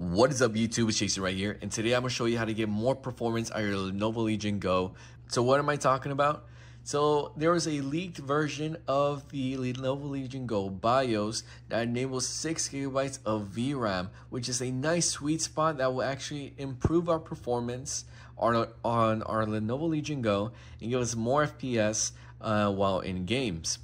What is up YouTube, it's Jason right here, and today I'm to show you how to get more performance on your Lenovo Legion Go. So what am I talking about? So there was a leaked version of the Lenovo Legion Go BIOS that enables 6 gigabytes of VRAM, which is a nice sweet spot that will actually improve our performance on, on our Lenovo Legion Go and give us more FPS uh, while in games.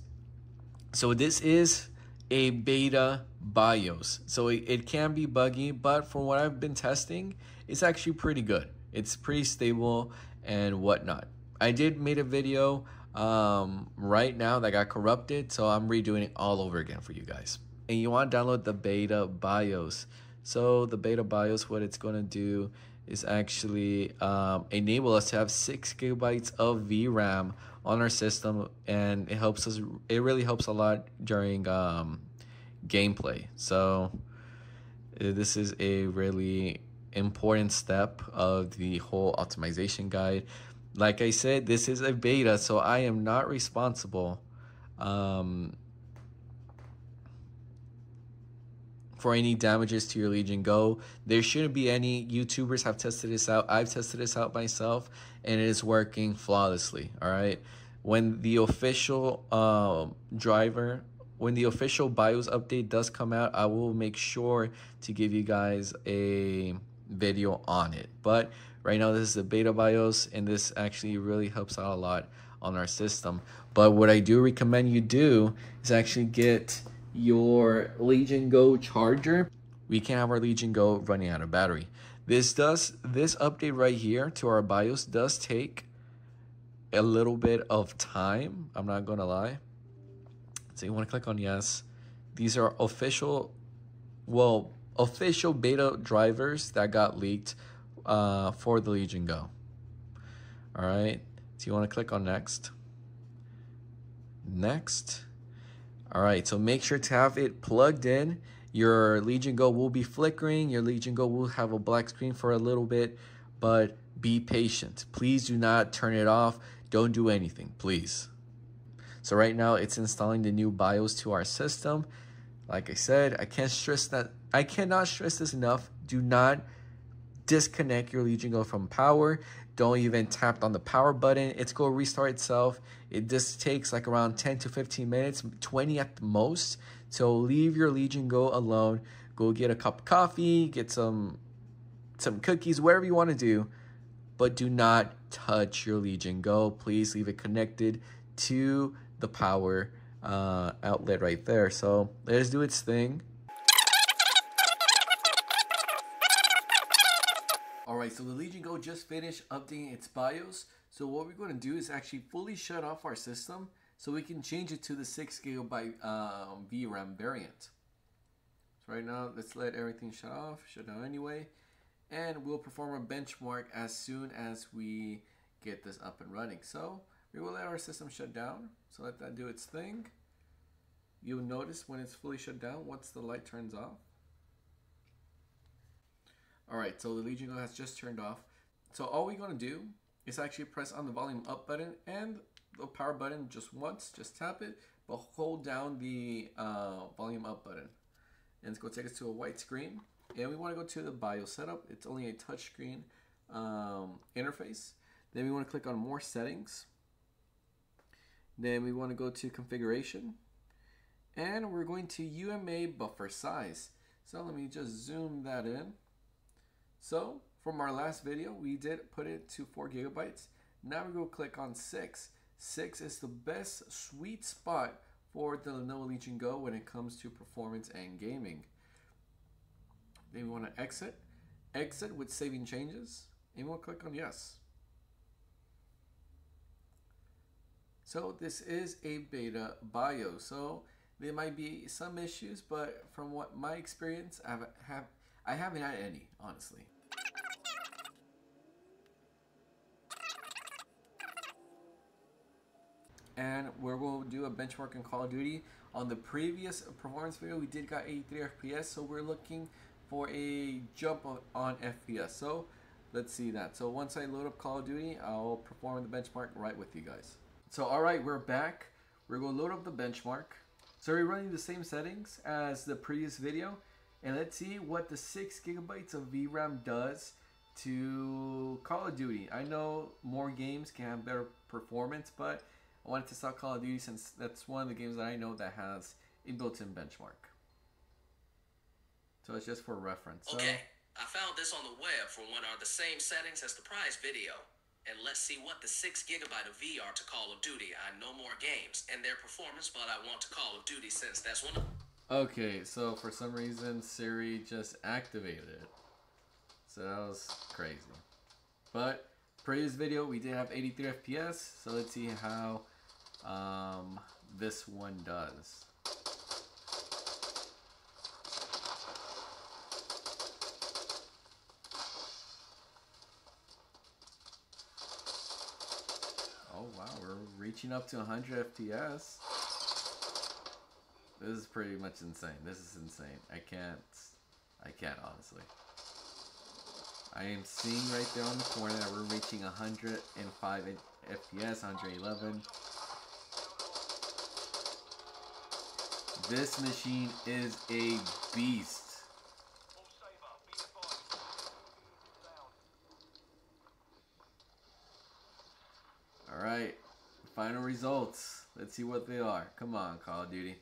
So this is a beta BIOS. So it, it can be buggy, but from what I've been testing, it's actually pretty good. It's pretty stable and whatnot. I did made a video um, right now that got corrupted, so I'm redoing it all over again for you guys. And you want to download the beta BIOS. So the beta BIOS, what it's going to do is actually um, enable us to have six gigabytes of VRAM on our system, and it helps us. It really helps a lot during um, gameplay. So uh, this is a really important step of the whole optimization guide. Like I said, this is a beta, so I am not responsible um, for any damages to your Legion Go. There shouldn't be any. YouTubers have tested this out. I've tested this out myself, and it is working flawlessly. All right. When the official uh, driver when the official BIOS update does come out, I will make sure to give you guys a video on it. But right now, this is a beta BIOS, and this actually really helps out a lot on our system. But what I do recommend you do is actually get your Legion Go charger. We can't have our Legion Go running out of battery. This does this update right here to our BIOS does take a little bit of time. I'm not gonna lie so you want to click on yes. These are official, well, official beta drivers that got leaked uh, for the Legion Go. All right. So you want to click on next. Next. All right. So make sure to have it plugged in. Your Legion Go will be flickering. Your Legion Go will have a black screen for a little bit, but be patient. Please do not turn it off. Don't do anything, please. So right now it's installing the new BIOS to our system. Like I said, I can't stress that I cannot stress this enough. Do not disconnect your Legion Go from power. Don't even tap on the power button. It's going to restart itself. It just takes like around 10 to 15 minutes, 20 at the most. So leave your Legion Go alone. Go get a cup of coffee, get some some cookies, whatever you want to do. But do not touch your Legion Go. Please leave it connected to the power uh, outlet right there. So let us do its thing. So the Legion Go just finished updating its BIOS. So what we're going to do is actually fully shut off our system so we can change it to the 6 gigabyte um, VRAM variant. So right now, let's let everything shut off, shut down anyway. And we'll perform a benchmark as soon as we get this up and running. So we will let our system shut down. So let that do its thing. You'll notice when it's fully shut down, once the light turns off. Alright, so the Legion has just turned off. So all we're going to do is actually press on the volume up button and the power button just once, just tap it, but hold down the uh, volume up button. And it's to take us to a white screen. And we want to go to the BIOS setup. It's only a touchscreen um, interface. Then we want to click on more settings. Then we want to go to configuration and we're going to UMA buffer size. So let me just zoom that in. So from our last video, we did put it to four gigabytes. Now we go click on six. Six is the best sweet spot for the Lenovo Legion Go when it comes to performance and gaming. Then we want to exit. Exit with saving changes. And we'll click on yes. So this is a beta bio. So there might be some issues, but from what my experience, I have I haven't had any, honestly. And where we'll do a benchmark in Call of Duty. On the previous performance video, we did got 83 FPS, so we're looking for a jump on FPS. So let's see that. So once I load up Call of Duty, I'll perform the benchmark right with you guys. So alright, we're back. We're going to load up the benchmark. So we're running the same settings as the previous video. And let's see what the 6 gigabytes of VRAM does to Call of Duty. I know more games can have better performance, but I wanted to start Call of Duty since that's one of the games that I know that has a built-in benchmark. So it's just for reference. So, Okay, I found this on the web for what are the same settings as the prize video. And let's see what the 6 gigabyte of VR to Call of Duty. I know more games and their performance, but I want to Call of Duty since that's one of Okay, so for some reason Siri just activated it. So that was crazy. But previous video we did have 83 FPS, so let's see how um, this one does. Oh wow, we're reaching up to 100 FPS. This is pretty much insane. This is insane. I can't, I can't honestly. I am seeing right there on the corner that we're reaching 105 FPS, 111. This machine is a beast. Alright, final results. Let's see what they are. Come on, Call of Duty.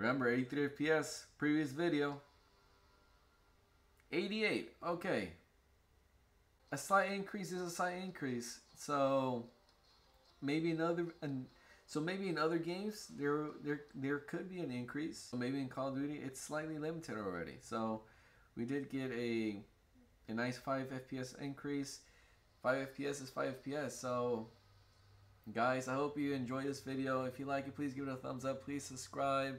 Remember, 83 FPS, previous video. 88, okay. A slight increase is a slight increase. So, maybe another... An, so maybe in other games, there, there, there could be an increase. So maybe in Call of Duty, it's slightly limited already. So, we did get a, a nice 5 FPS increase. 5 FPS is 5 FPS, so guys, I hope you enjoyed this video. If you like it, please give it a thumbs up. Please subscribe.